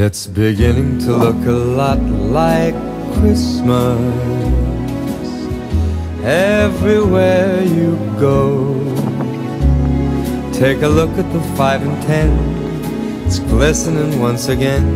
It's beginning to look a lot like Christmas everywhere you go. Take a look at the five and ten, it's glistening once again.